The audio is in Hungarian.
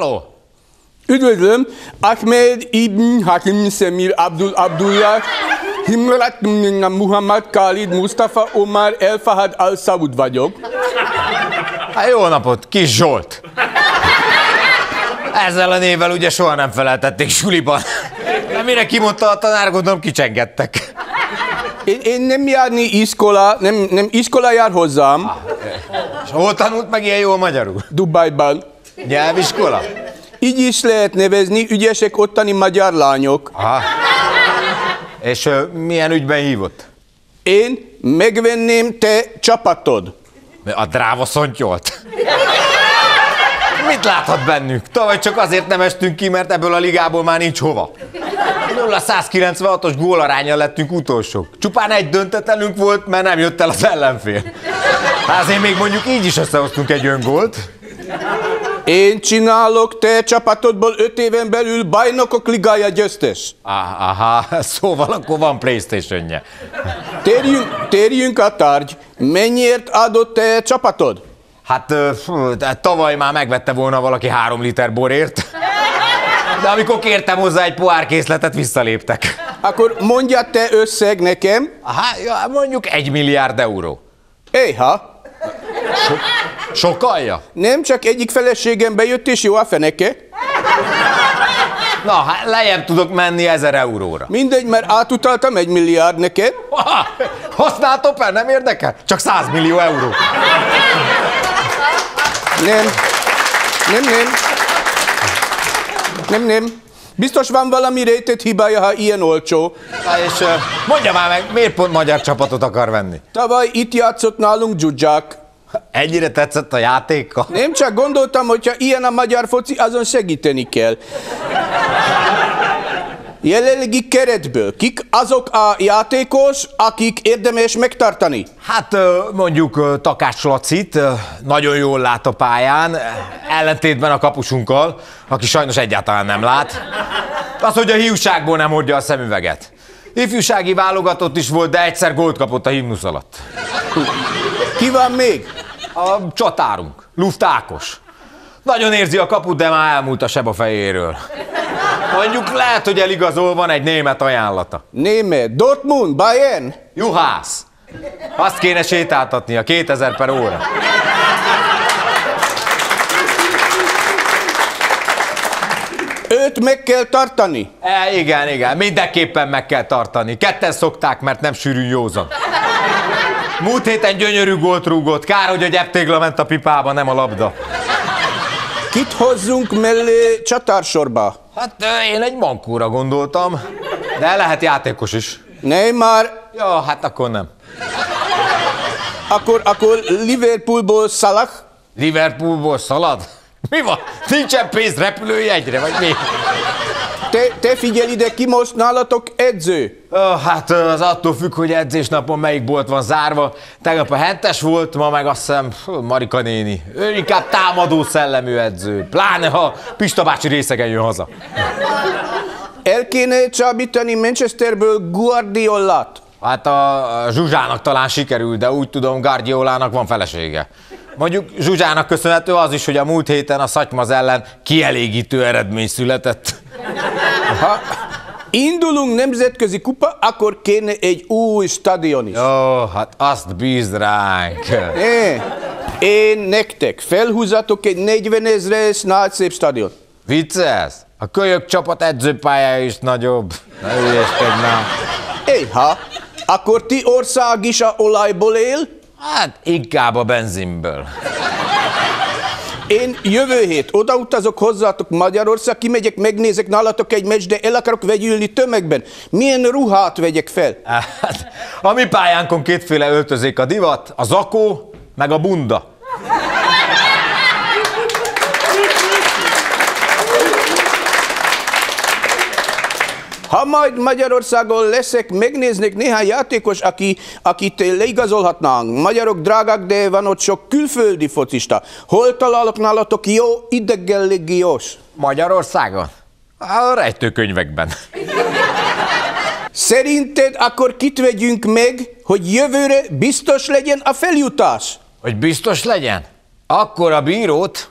Halló? Üdvözlöm, Ahmed Ibn Hakim Semir Abdul Abdullah Himrat Muhammad Khalid Mustafa Omar El Fahad Al Saud vagyok. Hát jó napot, Kis Zsolt. Ezzel a névvel ugye soha nem feleltették suliban. De mire kimondta a tanár, gondolom kicsengettek. Én, én nem járni iskola, nem, nem iskola jár hozzám, És hol tanult meg ilyen jól magyarul? Dubajban. Nyelviskola? Így is lehet nevezni, ügyesek ottani magyar lányok. Aha. És ö, milyen ügyben hívott? Én megvenném te csapatod. A dráva szontyolt. Mit láthat bennünk? Tavaly csak azért nem estünk ki, mert ebből a ligából már nincs hova. 0-196-os gólarányjal lettünk utolsók. Csupán egy döntetlenünk volt, mert nem jött el az ellenfél. Hát azért még mondjuk így is összehoztunk egy öngólt. Én csinálok te csapatodból öt éven belül bajnokok ligája győztes. Ah, Aha, szóval akkor van Playstation-je. Térjünk, térjünk a tárgy. Mennyiért adott te csapatod? Hát de tavaly már megvette volna valaki három liter borért. De amikor kértem hozzá egy pohár készletet, visszaléptek. Akkor mondja te összeg nekem. Aha, mondjuk egy milliárd euró. Éha, Sokalja? nem csak egyik feleségem bejött és jó a feneke. Na, hát lejjebb tudok menni ezer euróra. Mindegy, mert átutaltam egy milliárd neked. Ha, használtok fel, nem érdekel? Csak 100 millió euró. Nem. Nem, nem. Nem, nem. Biztos van valami rejtett hibája, ha ilyen olcsó. Na és mondja már meg, miért pont magyar csapatot akar venni? Tavaly itt játszott nálunk Dzsuzsák. Ennyire tetszett a játéka? Nem csak gondoltam, hogyha ilyen a magyar foci, azon segíteni kell. Jelenlegi keretből kik azok a játékos, akik érdemes megtartani? Hát mondjuk Takács Lacit, nagyon jól lát a pályán, ellentétben a kapusunkkal, aki sajnos egyáltalán nem lát. Az, hogy a hiúságból nem hordja a szemüveget. Ifjúsági válogatott is volt, de egyszer gólt kapott a himnusz alatt. Ki van még? A csatárunk, Luft Ákos. Nagyon érzi a kaput, de már elmúlt a seb a fejéről. Mondjuk lehet, hogy eligazol van egy német ajánlata. Német, Dortmund, Bayern. Juhász! Azt kéne sétáltatni a 2000 per óra. Őt meg kell tartani. E, igen, igen, mindenképpen meg kell tartani. Ketten szokták, mert nem sűrű józan. Múlt héten gyönyörű gólt rúgott, kár, hogy a gyeptégla ment a pipába, nem a labda. Kit hozzunk mellé csatársorba? Hát én egy mankóra gondoltam, de lehet játékos is. Neymar, Ja, hát akkor nem. akkor, akkor Liverpoolból Salah, Liverpoolból szalad? Mi van? Nincsen pénz repülőjegyre, vagy mi? Te, te figyelj ide, ki most nálatok edző? Hát az attól függ, hogy edzésnapon melyik bolt van zárva. Tegnap a hentes volt, ma meg azt hiszem Marika néni. Ő inkább támadó szellemű edző. Pláne, ha Pista bácsi részegen jön haza. El kéne csábítani Manchesterből Guardiolát. Hát a a Zsuzsának talán sikerül, de úgy tudom, Guardiolának van felesége. Mondjuk Zsuzsának köszönhető az is, hogy a múlt héten a Szatymaz ellen kielégítő eredmény született. Ha indulunk nemzetközi kupa, akkor kéne egy új stadion is. Ó, hát azt bízd ránk. É, én nektek felhúzatok egy 40 ezres nagy szép stadion. Vicces? A kölyök csapat edzőpályája is nagyobb. Ne hülyeskedj már. Éha, akkor ti ország is a olajból él? Hát inkább a benzinből. Én jövő hét odautazok hozzátok Magyarország, kimegyek, megnézek nálatok egy meccs, de el akarok vegyülni tömegben. Milyen ruhát vegyek fel? Hát, a mi pályánkon kétféle öltözék a divat, a zakó, meg a bunda. Ha majd Magyarországon leszek, megnéznék néhány játékos, aki, akit leigazolhatnánk. Magyarok drágák, de van ott sok külföldi focista. Hol találok nálatok jó idegen légiós? Magyarországon? A rejtőkönyvekben. Szerinted akkor kit vegyünk meg, hogy jövőre biztos legyen a feljutás? Hogy biztos legyen? Akkor a bírót